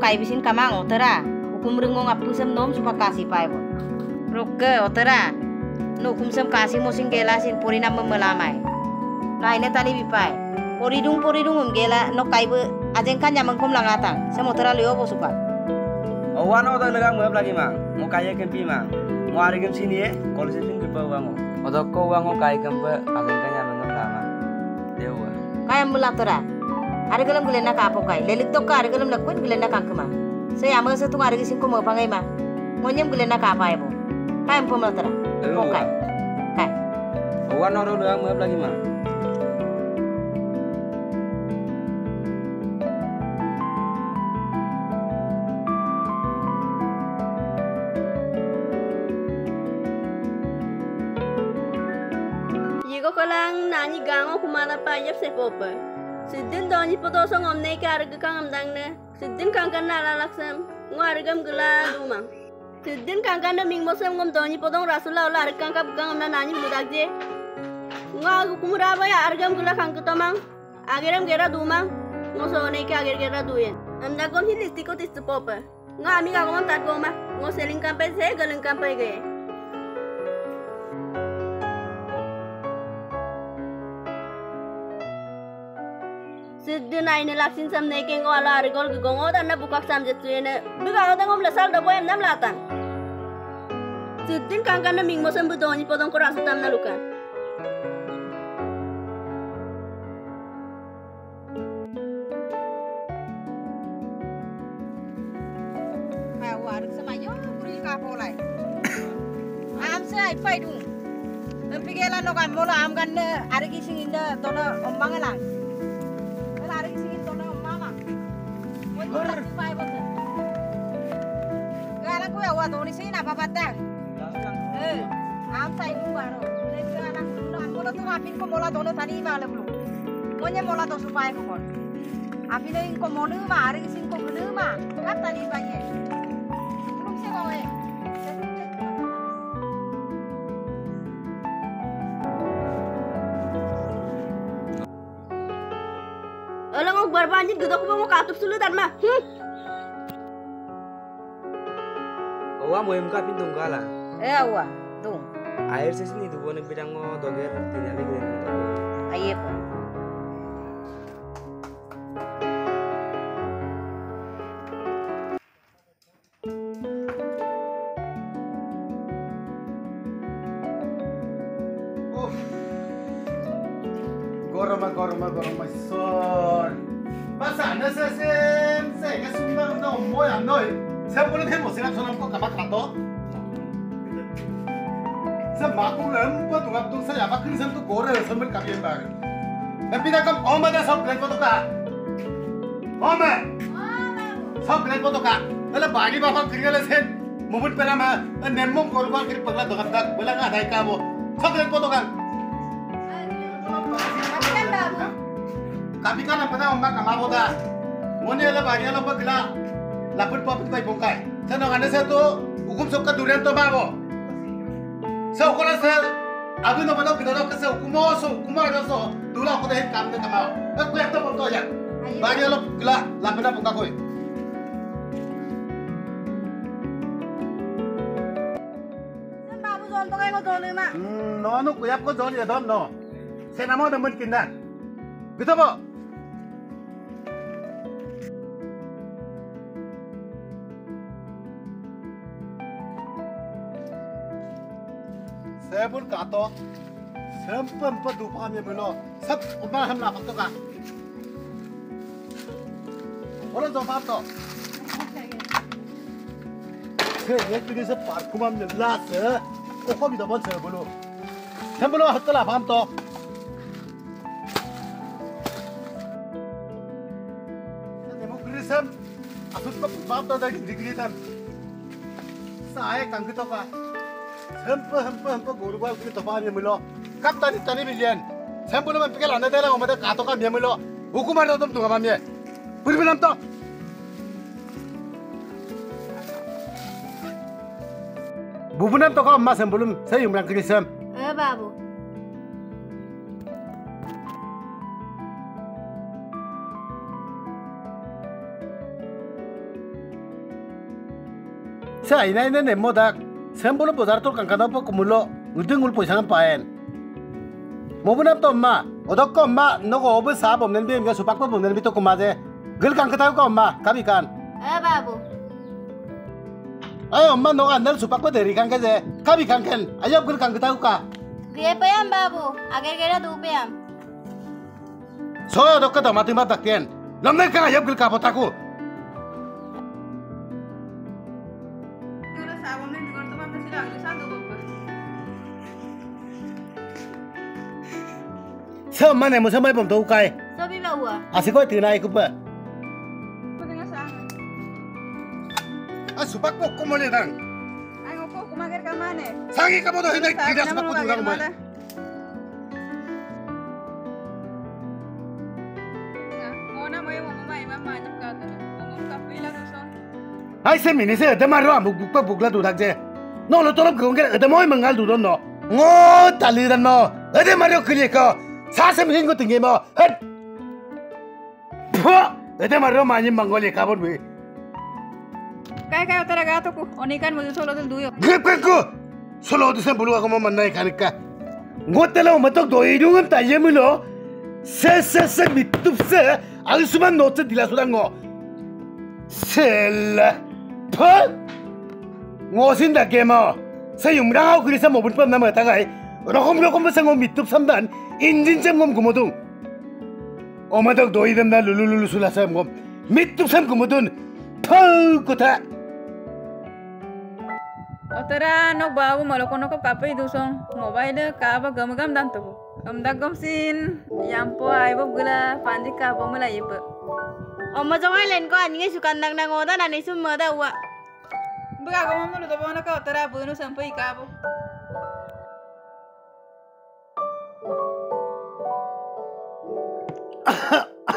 kai bisin kamang otara. Hukum rengo ngapu sem nom supa kasih pai bo. Rokke otara. No hukum sem kasih mosing gelasin puri nama melamai. Nah ini tali bipai. Poridung poridung um gela no kai bu ajeng kan nyamang kum langatang. Sem otara leo bo supa. Owa no tak lega muap lagi mang. Mau kaya kan pi mang. Mau hari kan sini ya. Kalau sih pin bipa uang. Odok ko uang kaya ba agen kan nyamang ngelama. Dewa. Kaya mulatora. Hari kelam gulena ka apo kai. Lelik tok ka hari kelam lakuin gulena ka kema. Saya ama sa tung hari gisin ko mo pangai ma. Ngonyem gulena ka apa ibo. Kaya mpo mulatora. Po kai. Kai. Owa no tak lega muap lagi mang. Yigo kolang nani gango kumana pa yep se popa. Siddin doni poto song omne ka arga kang amdang ne. Siddin kang kan nala laksam. Ngo argam gula dumang. Siddin kang kan ming mosam ngom doni potong rasula ola kang kap kang amna nani budak je. Ngo agu kumura ba ya argam gula kang kutomang. Ageram gera dumang. Ngo so ne ka ager gera duyen. Amda gom hi listiko tistu popa. Ngo ami ka gom tat goma. Ngo seling kampai se galing kampai ge. Siddi na ini laksin sam ne keng wala arigol gi gongo dan na bukak sam jet tuene biga oda ngom la sal do boyam nam latan Siddin kang kana ming mosam bu doni podon ko rasu tam na lukan Kaya warik sama yo puri ka apo lai. Am se ai pai dung. Empi gela no kan mola am kan hari gisin inda tono ombang Gala ku ya wa doni sin apa patang. Eh, am sai dung baro. Lega anak dulu am mola tu apin ko mola dono tadi bale bulu. Monya mola to supai ko kon. Apin ini ko monu ma hari gisin ko genu ma. Kat tadi banyak. Belum sih kau eh. Olang og barbanjit gudok mo katup sulu tan ma hmm Owa mau em kapin tung kala. Eh awa, tuh. Air sih sini tuh bonek bidang ngo doger tinggal lagi dengan Aye po. Goroma, goroma, goroma, sol. Masa na sa sem, sa nga sumbang na mo ya noy. Sa mo na mo sila sonam ko kamat kato. Sa ma ko ram ko tungap tung sa yama kin sam tu gore sa mo kapien ba. Na pina kam oma na sa plan ko to ka. Oma. Sa plan ko to ka. Ala bagi ba ka kringala sen. Mumut pala ma, nemom ko ko kiri pagla dogat dak, wala nga dai ka mo. Sa plan ko to ka. Kapi kan apa nama mak kamar boda. Moni ala bagla. Laput paput bai bongkai. Sana ane sa to hukum sokka durian to babo. Sa ukora sa abu no bado kidoro ka sa hukumo so hukumo ada so dula ko deh kam na kamao. Aku yang to boto ya. Bari ala gla laput na bongka koi. Hmm, no kuyap ko zon ya don no. Sa namo naman kindan. Gitu po. Sebul kato. Sempem pa dupa kami mulo. Sab umaham na pakto ka. Wala zon pa to. 그 얘들이서 parkumam nillas. Koko bi dapat sebulu. Sebulu hatla paham to. Demokrasam asut pa maaf to dari degree tan. Saya 흠뻑 흠뻑 흠뻑 우루과이 우리 더파 메물러 깝다니 따니 빌리엔 샘불만 삐게 안 되라 오마다 가도가 메물러 우쿠마라 좀 동아 밤에 불비 남다. 부부남 또가 엄마 샘불음 새 용량 그리 샘에 바보? 자 이나이는 엠모닥. Kang kita pa. Hempa hempa hempa guru gua kita pa mi mulo. Kap tani tani bilian. Sebulu man pikir anda dela umada kato ka mi mulo. Hukumar to tum tunga mamye. Puri bilam to. bubunan to ko amma sem bulum sai umrang krisam Eh babu. bazar kumulo udeng paen odok ko amma nogo bi mga supak po bomnen bi to kumaje gel kangkata ko amma kabi kan Eh babu. ayo amma nogo andal supak po deri kan kaje kabi kan kan ayo gel ka payam sao mà này một sao mấy bấm tàu cay. Sao bị lâu à à sẽ coi thứ này cũng vậy à sụp bắp bốc cũng lên thằng anh ngọc bốc cũng mang cái cam này. Sang cái cam đó hiện nay chỉ là sụp bắp cũng đang mày Hai se mini se de marwa buk buk buk la du dak je. No lo tolop gong ke de moy mangal du don no. Ngo tali dan no. Ade mario kli ka. 40 ko tingin mo. Hết. Ito maro manyin mangoli kabon we. Kaya kaya utara gato. Onikan mo solo dul duyo. Grip ka ko. Solo bulu ako man nai kanik ka. Ngotelo matok doi dungam taye mo lo. Se se se mitup se. Ang suman note dila sudan ngo. Sel. Pa. Ngosin da kemo gai. Ro kom ro kom sa ngo mitup samdan. Injin sem ngom gumodung. O matok do idam na lulu lulu sula sam ngom. Mitup sam gumodun. Pha ko ta. अतरा नो बाबू malo kono ko kape dusong mobile ka ba gam gam dan to am da gam sin yampo ai bo gula pandi ka bo mala yep Oma jangan lain ko ani suka nang nang oda nani summa da ua. buka ko mo lo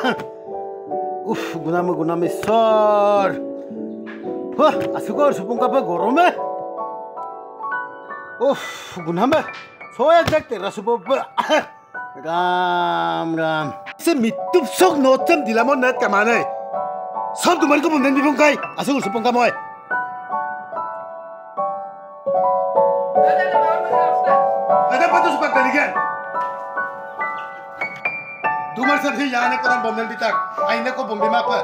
উফ গুণামে ঈশ্বৰ আছো কৰ চুপুং কাপে গৰমে উফ গুণামে চৈ এক তেৰা চুপ ৰাম ৰাম সে মৃত্যু চক নদ চেম দিলামত নেট কেমানে চব তোমালোকে মন্দিৰ দিব গাই আছো চুপুং কাপ হয় Dumar sabse yaane ko tam bomben bitak. Aine ko bombe mapa.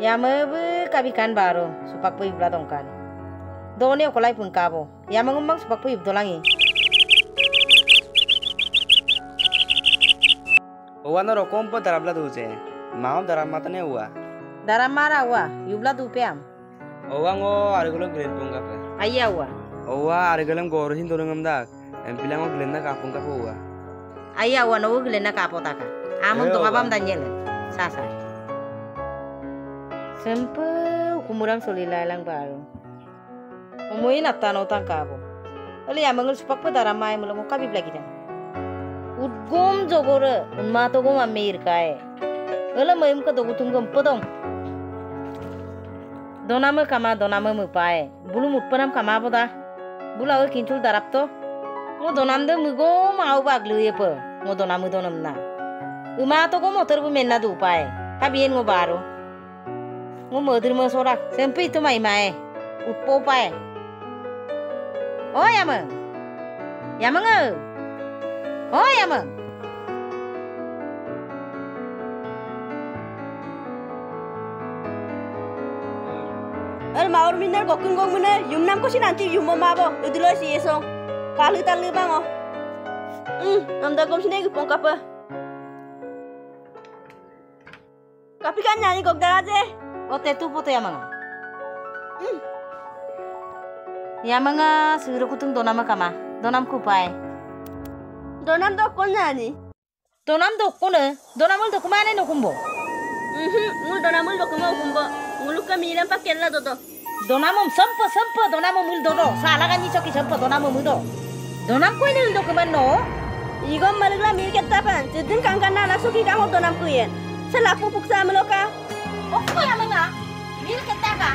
Ya mebe kabikan baru supak pui bla dongkan. Doni ko lai pun kabo. Ya mangumang supak pui dolangi. Owa no rokom po darabla duje. Mau darab matane owa. Daram mara wa yubla dupeam. Owa ngo arigulo grade bunga pa. Ayya wa. Owa arigulam goro hin dorongam dak. Empilang ngo glenda kapung kapo owa. Ayya wa no gile na kapotaka. Amon Eh, to ngabam danyel. Sasa. Sempe kumuram solila lang baru. Umuin atano tang. Oli ya mangal supak pa daram mai mulungu kabib lagi dan. Udgom jogore unma to gom amir kae. Ola mayum ka dogu tunggam podong. Donama kama donama mupae. Bulu mutpanam kama boda. Bula o kintul darap to. Ngo donam de mugo mau baglu ye pe. Ngo donam donam na. Uma to go motor bu menna du pae. Kabien ngo baro. Ngo modir mo sorak. Sempi itu mai mai. Utpo Er maur minar gokun gong minar yum nam ko sinanti yum ma bo. Udulo si esong. Kalu talu bango. Hmm, am da gom sinai gupong kapa. Kapi kan nyanyi gok daraje. Oh tetu foto yamang. Yamang a suru kutung donam kama. Donam ku pae. Donam do kon nyanyi. Donam do kone. Donamul do kumane no kumbo. Mhm, mul donamul do kuma kumbo. Donamum sampa sampa donamum mul dono sala ganyi choki sampa donamum mudo donam ko ini do kuman no Igon malagla mir ketapan. Sidin kangkan na langsung ki kang otonam kuyen. Selapu puksa meloka. Opo ya mga? Mil kita ka?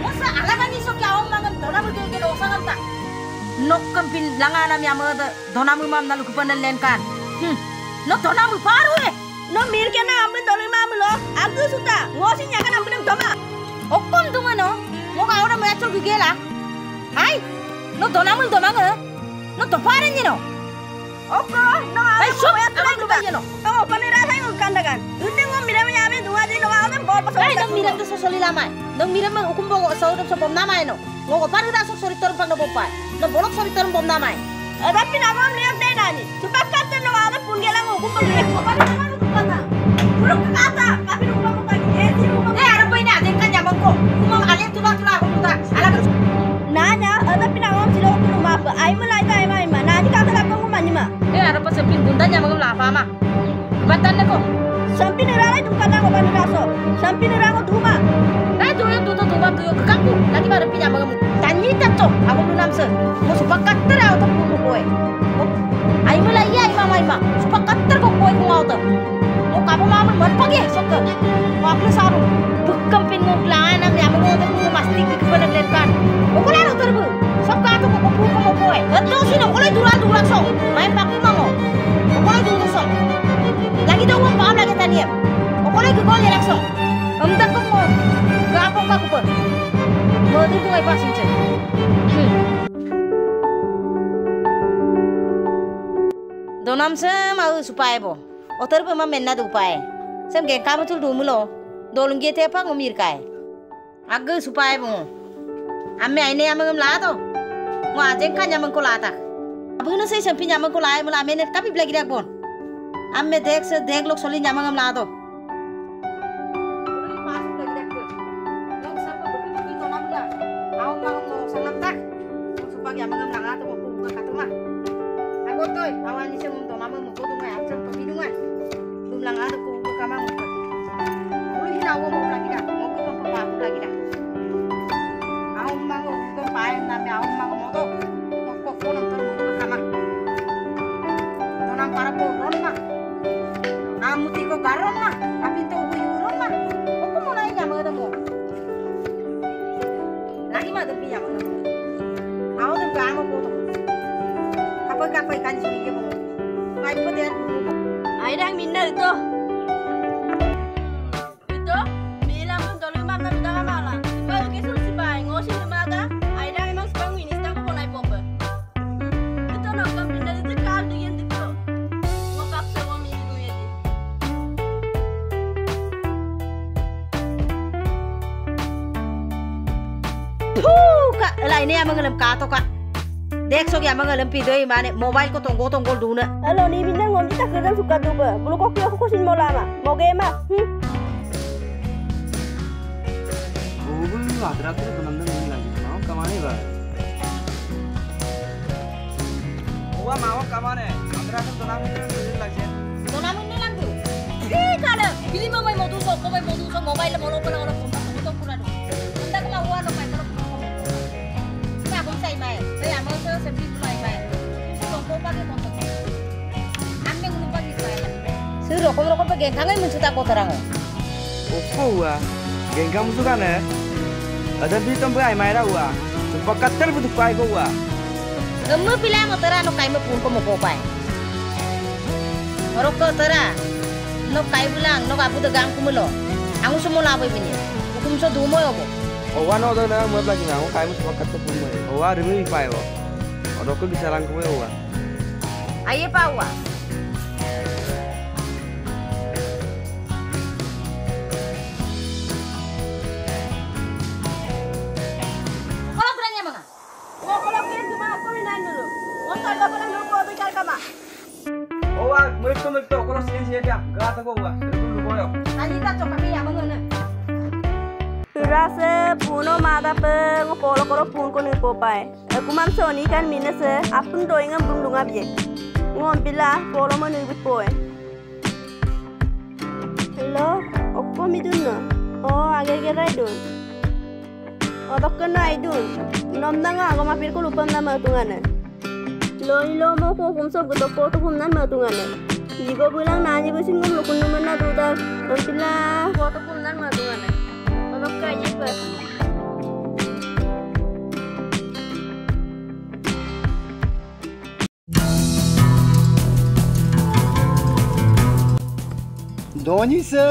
Masa alaman iso kya om mga dona mo kaya kilo sangan ta? Nok kampin langanam ya mga dona mo mam nalu kupanan len kan. Hmm. No dona mo paru eh. No mir kena ambin dolin ma melo. Aku suta. Ngosi nyakan ambin doma. Gela. Ai. No dona mo doma nga. No to paran ni no. Oko, no Ay, aku syuk, ya apa tulang itu juga. bayi no? Oh, panira saya ngekandakan. Udah ngom mira nya abe dua jadi no ada bol pasal. Ay, nang miram to sosoli lamay. Nang miram mang ukum bogo sa udap sa bom namay no. Ngo ko paru da sok sori torong pang no bompay. No bolok sori torong bom namay. Ada pinamam liam deh nani. Suka kata no ada pun gelang hukum pagi. Ko panira mana tu kata. Buruk kata, tapi rumah ko pagi. Eh, di rumah. Eh, ano pa ina? Atin kanya bangko. Kumang alin Pinamam sila ko rumah apa. Ai mulai tai mai ma. Nani kata kata ko mani ma. Eh, ano pa sa pinbunda niya mga lapa ma. Batan na ko. Sampai nirara itu kata ko panira so. Sampai nirara ko duma. Tuyo tuto tuba tuyo kakaku. Lagi ba rin pinya mga tanyi tato. Ako lunam sa. Mo supakat tara ako tapo ko koy. Ay mo lai ay mama ay ma. Supakat tara ko koy kung auto. Mo kapo mama man pagi sok. Mo akla saru. Bukkam pin mastik. Dura dura sok. May paku mamo. O ko dura sok. Lagi daw ang paam lagi taniem. O ko lai ko ko yelak sok. Amdak ko mo. Gapo ka ko pa. Mo di ko pasin chen. Donam sem au supaya bo. Otar pa ma menna du. Sem ge kamu tul du mulo. Dolung ge te pa ngomir kai. Agge supaya bo. Amme aine amang la to. Ngo ajeng kan yamang ko. Abu na sai sampi yamang ko la mula mene kapi blagi dak bon. Amme dek se dek lok soli yamang la to. Supaya yamang barro Puh, kak, lah ini yang mengelam kato kak. Dek sok yang mengelam pidoi mana mobile ko tonggo tonggo duna. Halo ni minna ngom kita kerja suka tu be. Bulu koki aku kusin mau lama. Mau game ah. Hmm. Google adraku benam dan ini lagi. Mau ke mana ba? Gua mau ke mana? Adraku benam dan ini lagi. Dona mo nilang tu. Eh, kala, bili mo may modu so, ko may modu so mobile mo Saya mo so sa bili may may. So ko pa ke mo to. Amme ngunu pa ni saya. Suro ko ko pa ge kangai mun suta ko terang. Opo wa? Geng kamu suka ne? Ada bi tempe ai mai dah wa. Tempat kater pun no kapu de gang kumulo. Angu semua laboy bini. Hukum so dumo yo bo. Owa no dah na mo lagi na. Mo kai mo tempat kater pun mai. Owa remi pai wa. Odo ko bisa ko wa. Aye pa wa. Kalau berani mga. Mau kalau kian cuma aku ni nai dulu. Onta ga pala lu ko tu kal kama. Owa mo ito mo ito ko sin sin ya. Gata ko wa. Dulu ko yo. Tadi tak cok kami ya mga na. Rasa puno mada pe ngopolo koro pun ko ni ko pai. Aku mam so ni kan minna se apun do ingam bum dunga biye. Ngom bila polo ni bit poe. Hello, oppo mi dun no. Oh, age ge rai dun. Odok ke nai dun. Nom danga ako mapir ko lupam na matungana. Ilo ilo mo ko kum so gudo ko to kum nan ma tungan na. Jigo bilang nani besin ngom lukun numan na duda. Ampila ko to kum Se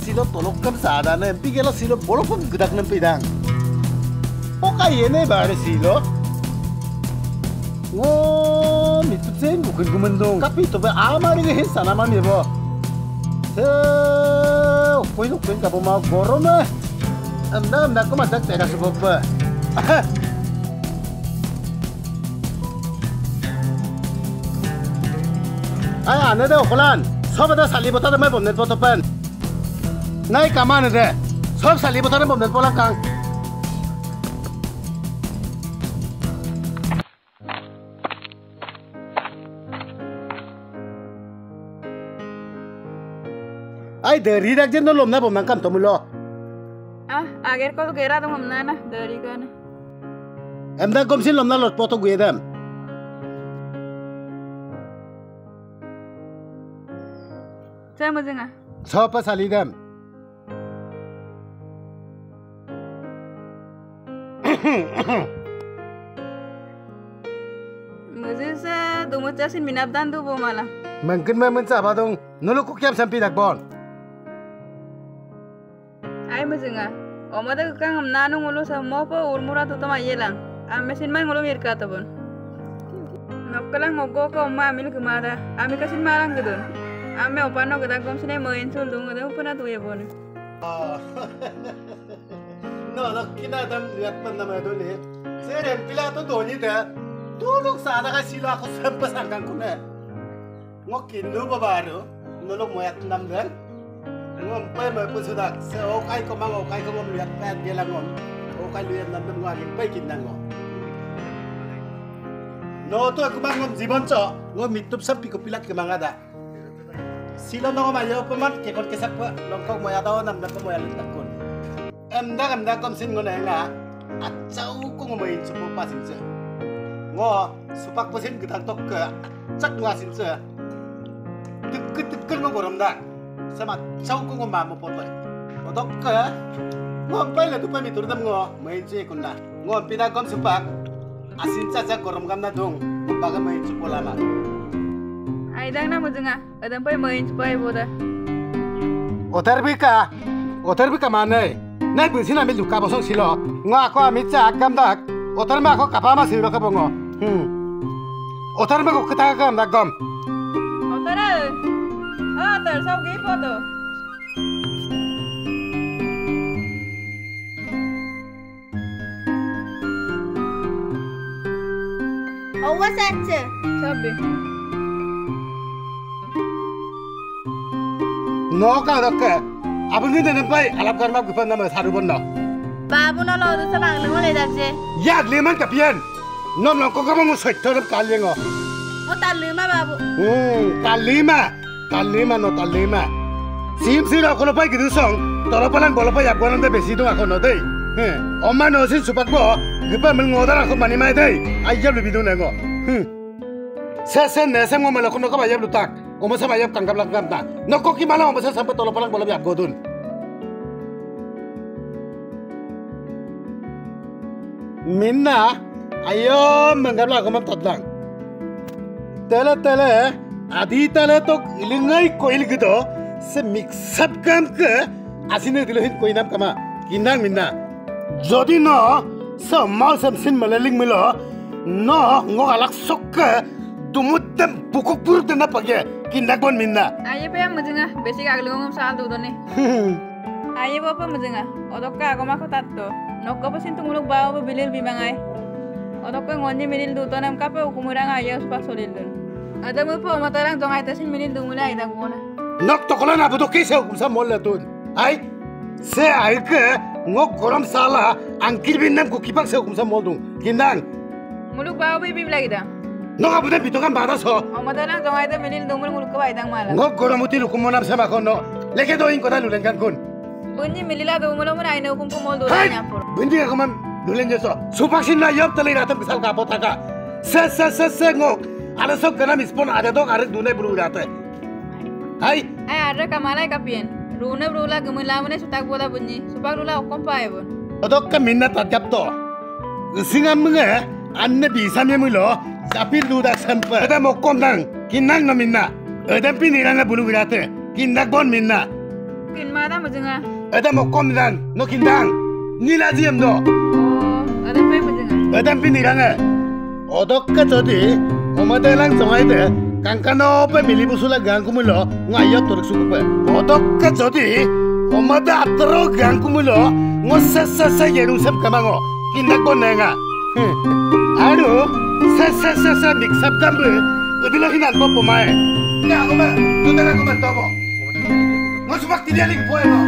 silo tolok kam sada na bigela silo bolok pun gedak nem pidang. Oka yene bare silo. Ngo mitup sen bukan gumendong. Tapi to be amari ge sana mami bo. Se koin koin ka ma gorom na. Amda amda ko madak tera sebab ba. Ay, ano daw, सबभन्दा साली बतारमै बम्नेट पतपन नै कामान रे सब साली बतारै बम्नेट पला काङ ai dari dak jen lom na bom nang kam tomulo ah ager ko gera dom na na dari kan em da kom sin lom na lot poto guedam Saya mo nga. Sopa sali dem. Muzi sa dumut jasin minabdan tu bo mala. Mungkin मैं मन चाबा दong नुलो को क्या sampai dak bon. Ay muzi nga. Omada ka ngam nanu ngulo sa mo po urmura tu tama yelang. Ame sin man ngulo mir ka ta bon. Nokkalang mogo ko ma amil kumada. Ami kasin malang gedun. Ame opano geda gom sine mo insul dung geda upana tu ye bon. No, no, kina dam lihat man nama itu nih. Saya rempila tuh doni deh. Dulu sana kasih silo aku sampai sangkang kuna. Ngokin dulu baru, nulung mau ya enam dan. Ngompe mau pun sudah. Seokai kau mau, okai kau mau lihat pen dia lah ngom. Okai lihat enam dan ngomong baik kita ngom. No tuh aku bang ngom jibon cok. Ngom mitup sampai kepilat kemangada. Silo nong mayo pemat kekon kesak pa longkong mo yataw nam na mo yalit takon. Emda emda kom sin ngone nga atsaw ko mo mayin supo pa sin se. Ngo supak po sin kitang tok ka cak nga sin se. Tuk mo borom da. Sama tsaw ko ngo mamo po to. Odok ka ngo pa la tu pa mitur dam ngo mayin se kun na. Ngo pina kom supak asin sa gorom gam na dong. Kumbaga mayin supo lama. Ay dang na muzi nga. Adam pa mo in pa boda. Otar bika, otar bika mana? Nai busi na milu kabo song silo. Ngo ako amitsa agam dak. Otar ma ako kapama silo kabo ngo. Hmm. Otar ma ko kita agam dak gom. Otara. Ah, tar sao gi po to. Awas aja. Sabi. नौका रखे अब नहीं देने पाए अलग करने के बाद ना मैं सारू बनना बाबू ना लोग उसे बांगले में ले जाते यार ले मन कपियन ना मैं कोका में मुझे इतना रब काल लेंगा वो ताली में बाबू हम्म ताली में ताली में ना ताली में सीम सीर आखों ने पाए किधर सॉन्ग तोरों पलंग बोलो पाए आपको नंदे बेसी तो आखों � Oman osin supak bo, kita mengoda nak mani mai day. Ayam lebih dulu nengok. Hmm. Saya saya nasi mengomel aku nak bayar lutak. Oma sa bayab kangkap langkap na. No ko ki malang oma sa sampai toropalan bola biab godun. Minna, ayo menggabla ako mam totlang. tele tele adi tele to ilingai koil gitu se mix up kam ke asine dilohin koinam kama kinang minna jodi no sa mal sam sin malaling milo no ngo alak sokke dumutem bukuk pur tena page kindak bon minna Aye pa muzi nga. Basic aglungom sa aldo doni. Aye pa ka ako mako tatto. Nokko pa sin tumulog bawo pa bilil bimangay. Odok ka ngonji milil duto nam kapa ukumurang ayaw sa solil dun. Ada mo po matarang tong ay tasin milil dumula ay daguna. nok tokola na buto kese kumsa molle tun ai se ai ke ngo goram sala angkir bin nam ko kipak se kumsa moldung kinang Muluk bawo pa lagi dang. No abuda bitokan badaso O matarang tong ay ta milil dumul muluk ka ay dang mala. ngo goramuti lukumonam sama kono leke kota kan kun milila mo na do ka man lulen jeso supak sin na yob tali ratam kesal kapota ka se se se se ngo Ada sok ada dok ada dunia bulu rata. Hai, kapien. Rune brula gemilamane sutak bola bunyi. Supak rula okom pae bon. odok ke minna tatap to. Singam anne bisa memulo, sapir duda sampai. Ada mau kondang, kinang no minna. Ada piniranga bulu rata, kindak bon minna. Kin mata mujenga. Ada mau kondang, no kindang. Nila diem do. Oh, ada pe mujenga. Ada piniranga. Odok ke jadi, omade lang samai de. Kangkano pe mili busula gang kumulo, ngayot turuk suku pe. Odok ke jadi, omade atro gang kumulo, ngosa sasa yerung sam kamango. Kindak bon nenga. Aduh, sasa sasa mix up gambe. Udilo hinan po pumae. Ya, kuma, tu tera kuma tobo. Ngosubak tidak lagi poe mo.